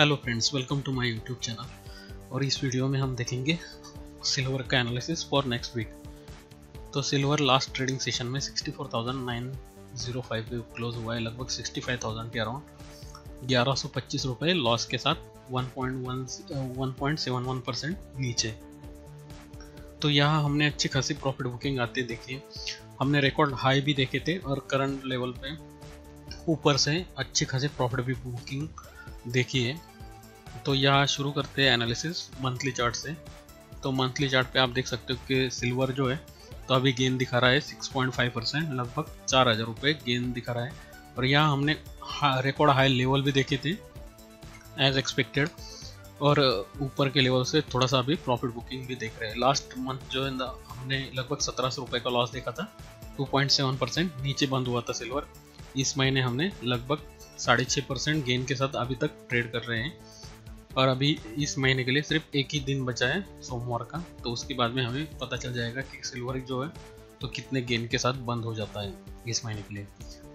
Hello friends welcome to my YouTube channel और इस video में हम देखेंगे सिल्वर का एनालिसिस फॉर नेक्स्ट वीक तो सिल्वर लास्ट ट्रेडिंग सेशन में 64,905 पे क्लोज हुआ है लगभग 65,000 के अराउंड ग्यारह सौ रुपये लॉस के साथ 1.1 परसेंट नीचे. तो यहाँ हमने अच्छी खासी प्रॉफिट बुकिंग आते देखी हमने रिकॉर्ड हाई भी देखे थे और करंट लेवल पे ऊपर से अच्छी खासी प्रॉफिट भी बुकिंग देखिए तो यहाँ शुरू करते हैं एनालिसिस मंथली चार्ट से। तो मंथली चार्ट पे आप देख सकते हो कि सिल्वर जो है तो अभी गेन दिखा रहा है 6.5 परसेंट लगभग चार हज़ार रुपये गेन दिखा रहा है। और यहाँ हमने रिकॉर्ड हाई लेवल भी देखे थे एज एक्सपेक्टेड और, ऊपर के लेवल से थोड़ा सा अभी प्रॉफिट बुकिंग भी देख रहे हैं। लास्ट मंथ जो है ना, हमने लगभग सत्रह सौ रुपये का लॉस देखा था 2.7 परसेंट नीचे बंद हुआ था सिल्वर इस महीने हमने लगभग साढ़े छः परसेंट गेन के साथ अभी तक ट्रेड कर रहे हैं। और अभी इस महीने के लिए सिर्फ़ एक ही दिन बचा है सोमवार का तो उसके बाद में हमें पता चल जाएगा कि सिल्वर जो है तो कितने गेन के साथ बंद हो जाता है इस महीने के लिए।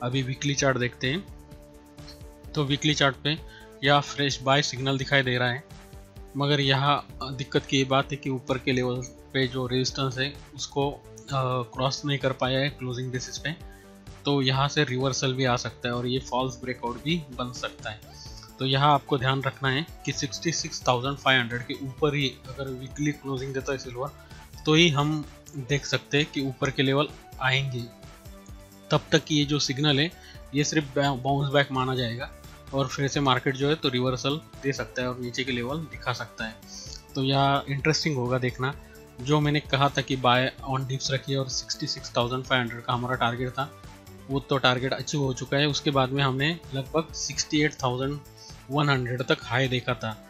अभी वीकली चार्ट देखते हैं तो वीकली चार्ट पे यह फ्रेश बाय सिग्नल दिखाई दे रहा है, मगर यहाँ दिक्कत की ये बात है कि ऊपर के लेवल पे जो रेजिस्टेंस है, उसको क्रॉस नहीं कर पाया है क्लोजिंग बेसिस पे। तो यहाँ से रिवर्सल भी आ सकता है और ये फॉल्स ब्रेकआउट भी बन सकता है। तो यहाँ आपको ध्यान रखना है कि 66,500 के ऊपर ही अगर वीकली क्लोजिंग देता है सिल्वर तो ही हम देख सकते हैं कि ऊपर के लेवल आएँगे। तब तक ये जो सिग्नल है ये सिर्फ़ बाउंस बैक माना जाएगा और फिर से मार्केट जो है तो रिवर्सल दे सकता है और नीचे के लेवल दिखा सकता है। तो यह इंटरेस्टिंग होगा देखना। जो मैंने कहा था कि बाय ऑन डिप्स रखिए और 66,500 का हमारा टारगेट था वो तो टारगेट अचीव हो चुका है। उसके बाद में हमने लगभग 68,100 तक हाई देखा था।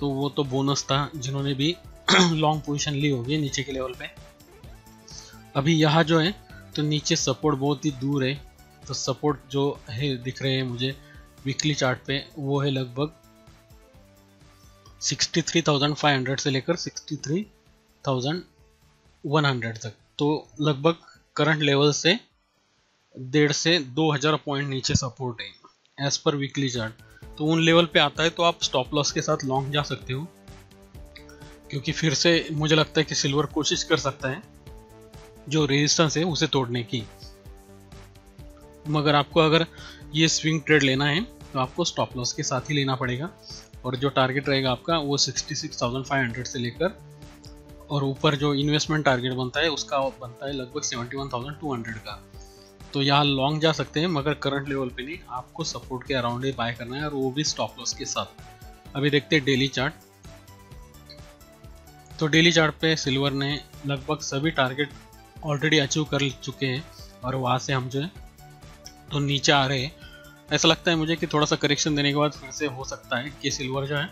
तो वो तो बोनस था जिन्होंने भी लॉन्ग पोजीशन ली होगी नीचे के लेवल पे। अभी यहाँ जो है तो नीचे सपोर्ट बहुत ही दूर है। तो सपोर्ट जो है दिख रहे हैं मुझे वीकली चार्ट पे वो है लगभग 63,500 से लेकर 63,100 तक। तो लगभग करंट लेवल से डेढ़ से दो हज़ार पॉइंट नीचे सपोर्ट है। एज पर वीकली चार्ट तो उन लेवल पे आता है तो आप स्टॉप लॉस के साथ लॉन्ग जा सकते हो। क्योंकि फिर से मुझे लगता है कि सिल्वर कोशिश कर सकता है। जो रेजिस्टेंस है उसे तोड़ने की। मगर आपको अगर ये स्विंग ट्रेड लेना है तो आपको स्टॉप लॉस के साथ ही लेना पड़ेगा। और जो टारगेट रहेगा आपका वो 66,500 से लेकर और ऊपर जो इन्वेस्टमेंट टारगेट बनता है उसका बनता है लगभग 71,200 का। तो यहाँ लॉन्ग जा सकते हैं, मगर करंट लेवल पे नहीं। आपको सपोर्ट के अराउंड ही बाय करना है और वो भी स्टॉप लॉस के साथ। अभी देखते हैं डेली चार्ट तो डेली चार्ट पे सिल्वर ने लगभग सभी टारगेट ऑलरेडी अचीव कर चुके हैं और वहाँ से हम जो है तो नीचे आ रहे हैं। ऐसा लगता है मुझे कि थोड़ा सा करेक्शन देने के बाद फिर से हो सकता है कि सिल्वर जो है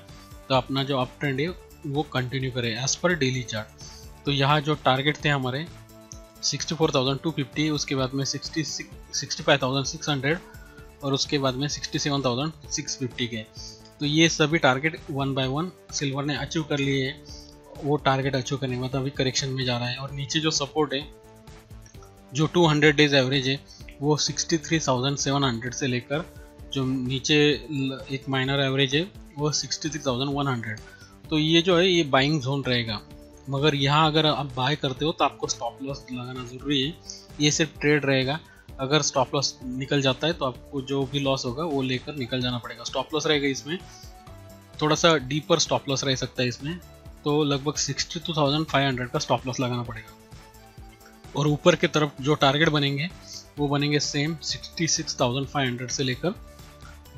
तो अपना जो अप ट्रेंड है, वो कंटिन्यू करे एज पर डेली चार्ट तो यहाँ जो टारगेट थे हमारे 64,250 उसके बाद में 66 65,600 और उसके बाद में 67,650 के। तो ये सभी target one by one silver ने अचीव कर लिए वो टारगेट अचीव करने बाद अभी करेक्शन में जा रहा है और नीचे जो सपोर्ट है जो 200 डेज़ एवरेज है वो 63,700 से लेकर जो नीचे एक माइनर एवरेज है वो 63,100 तो ये जो है ये बाइंग जोन रहेगा। मगर यहाँ अगर आप बाय करते हो तो आपको स्टॉप लॉस लगाना ज़रूरी है। ये सिर्फ़ ट्रेड रहेगा। अगर स्टॉप लॉस निकल जाता है तो आपको जो भी लॉस होगा वो लेकर निकल जाना पड़ेगा। स्टॉप लॉस रहेगा इसमें। थोड़ा सा डीपर स्टॉप लॉस रह सकता है इसमें। तो लगभग sixty two thousand five hundred का स्टॉप लॉस लगाना पड़ेगा। और ऊपर की तरफ़ जो टारगेट बनेंगे, वो बनेंगे same sixty six thousand five hundred से लेकर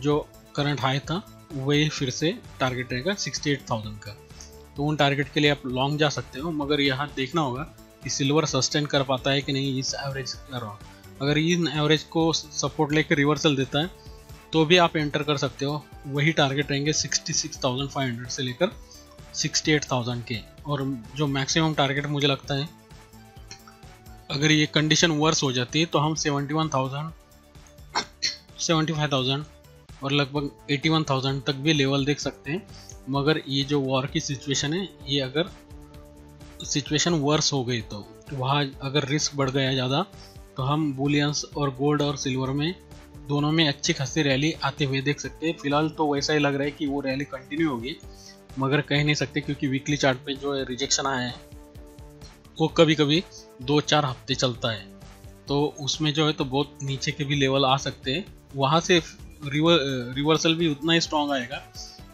जो करंट हाई था, वही फिर से टारगेट रहेगा सिक्सटी एट थाउज़ेंड का। तो उन टारगेट के लिए आप लॉन्ग जा सकते हो मगर यहाँ देखना होगा कि सिल्वर सस्टेन कर पाता है कि नहीं इस एवरेज रहा अगर इन एवरेज को सपोर्ट लेकर रिवर्सल देता है तो भी आप एंटर कर सकते हो। वही टारगेट रहेंगे 66,500 से लेकर 68,000 के। और जो मैक्सिमम टारगेट मुझे लगता है अगर ये कंडीशन वर्स हो जाती है तो हम 71,000 75,000 और लगभग 81,000 तक भी लेवल देख सकते हैं। मगर ये जो वॉर की सिचुएशन है ये अगर सिचुएशन वर्स हो गई तो वहाँ अगर रिस्क बढ़ गया ज़्यादा तो हम बुलियंस और गोल्ड और सिल्वर में दोनों में अच्छी खासी रैली आते हुए देख सकते हैं। फ़िलहाल तो वैसा ही लग रहा है कि वो रैली कंटिन्यू होगी मगर कह नहीं सकते क्योंकि वीकली चार्ट पे जो रिजेक्शन आया है वो कभी कभी दो चार हफ़्ते चलता है। तो उसमें जो है तो बहुत नीचे के भी लेवल आ सकते हैं। वहाँ से रिवर रिवर्सल भी उतना ही स्ट्रॉन्ग आएगा,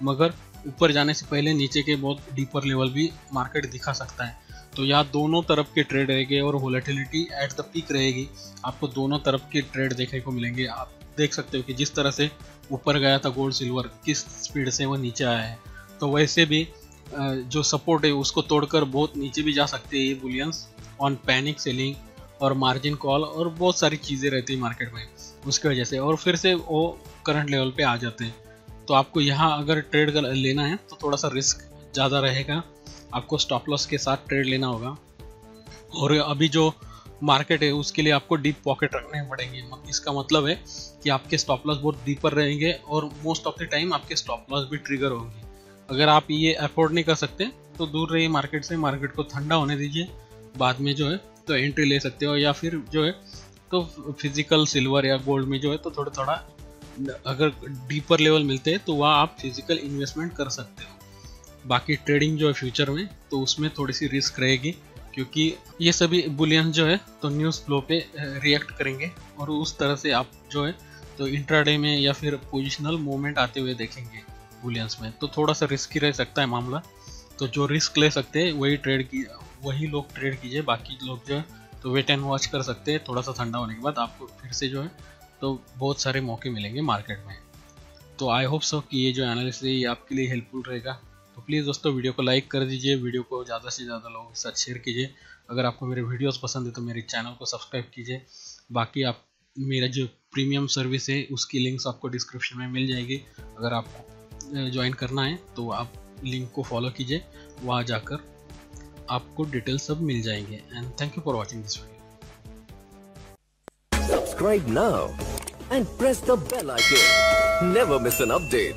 मगर ऊपर जाने से पहले नीचे के बहुत डीपर लेवल भी मार्केट दिखा सकता है। तो यहाँ दोनों तरफ़ के ट्रेड रहेंगे और वोलेटिलिटी एट द पीक रहेगी, आपको दोनों तरफ़ के ट्रेड देखने को मिलेंगे। आप देख सकते हो कि जिस तरह से ऊपर गया था गोल्ड सिल्वर किस स्पीड से वो नीचे आया है। तो वैसे भी जो सपोर्ट है उसको तोड़कर बहुत नीचे भी जा सकते हैं ये बुलियंस ऑन पैनिक सेलिंग और मार्जिन कॉल और बहुत सारी चीज़ें रहती है मार्केट में। उसकी वजह से, और फिर से वो करंट लेवल पे आ जाते हैं। तो आपको यहाँ अगर ट्रेड कर, लेना है तो थोड़ा सा रिस्क ज़्यादा रहेगा। आपको स्टॉप लॉस के साथ ट्रेड लेना होगा। और अभी जो मार्केट है, उसके लिए आपको डीप पॉकेट रखने पड़ेंगे। इसका मतलब है कि आपके स्टॉप लॉस बहुत डीपर रहेंगे और मोस्ट ऑफ़ द टाइम आपके स्टॉप लॉस भी ट्रिगर होंगे। अगर आप ये अफोर्ड नहीं कर सकते तो दूर रहिए मार्केट से। मार्केट को ठंडा होने दीजिए। बाद में जो है तो एंट्री ले सकते हो या फिर जो है तो फ़िज़िकल सिल्वर या गोल्ड में जो है तो थोड़ा थोड़ा अगर डीपर लेवल मिलते हैं तो वहाँ आप फ़िज़िकल इन्वेस्टमेंट कर सकते हो। बाकी ट्रेडिंग जो है फ्यूचर में तो उसमें थोड़ी सी रिस्क रहेगी, क्योंकि ये सभी बुलियन जो है तो न्यूज़ फ्लो पे रिएक्ट करेंगे और उस तरह से आप जो है तो इंट्राडे में या फिर पोजिशनल मूवमेंट आते हुए देखेंगे बुलियंस में। तो थोड़ा सा रिस्की रह सकता है मामला। तो जो रिस्क ले सकते हैं, वही ट्रेड की, वही लोग ट्रेड कीजिए, बाकी लोग जो है तो वेट एंड वॉच कर सकते हैं। थोड़ा सा ठंडा होने के बाद आपको फिर से जो है तो बहुत सारे मौके मिलेंगे मार्केट में। तो आई होप सो कि ये जो एनालिसिस है, ये आपके लिए हेल्पफुल रहेगा। तो प्लीज़ दोस्तों वीडियो को लाइक कर दीजिए। वीडियो को ज़्यादा से ज़्यादा लोगों के साथ शेयर कीजिए। अगर आपको मेरे वीडियोस पसंद है तो मेरे चैनल को सब्सक्राइब कीजिए। बाकी आप, मेरा जो प्रीमियम सर्विस है, उसकी लिंक्स आपको डिस्क्रिप्शन में मिल जाएगी। अगर आपको ज्वाइन करना है तो आप लिंक को फॉलो कीजिए। वहाँ जाकर आपको डिटेल सब मिल जाएँगे। And thank you for watching this video subscribe ना and press the bell icon never miss an update